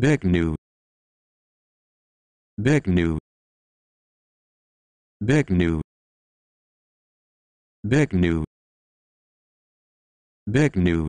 Big new. Big new. Big new. Big new. Big new.